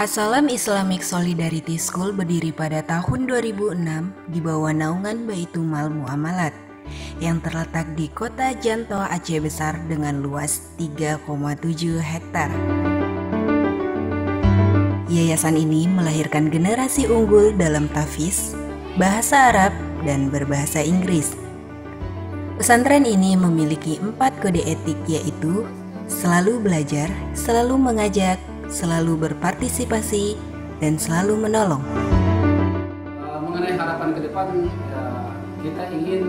Asalam Islamic Solidarity School berdiri pada tahun 2006 di bawah naungan Baitumal Muamalat yang terletak di kota Janto Aceh Besar dengan luas 3,7 hektar. Yayasan ini melahirkan generasi unggul dalam tafis, bahasa Arab, dan berbahasa Inggris. Pesantren ini memiliki empat kode etik yaitu selalu belajar, selalu mengajak, selalu berpartisipasi, dan selalu menolong. Uh, mengenai harapan ke depan, ya, kita ingin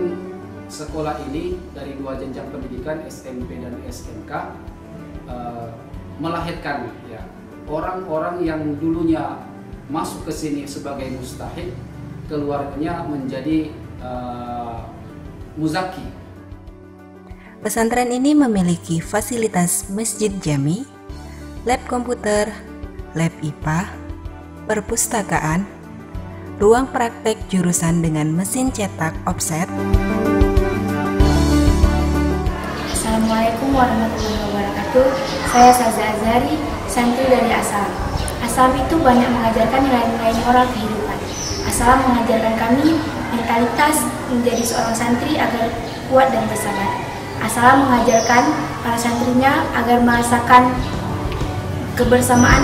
sekolah ini dari dua jenjang pendidikan SMP dan SMK uh, melahirkan ya orang-orang yang dulunya masuk ke sini sebagai mustahik, keluarganya menjadi uh, muzaki. Pesantren ini memiliki fasilitas masjid jami, lab komputer, lab IPA, perpustakaan, ruang praktek jurusan dengan mesin cetak offset. Assalamualaikum warahmatullahi wabarakatuh. Saya Saza Azari, santri dari Asal. Asal itu banyak mengajarkan nilai-nilai moral kehidupan. Asal mengajarkan kami mentalitas menjadi seorang santri agar kuat dan bersabar. Asal mengajarkan para santrinya agar merasakan kebersamaan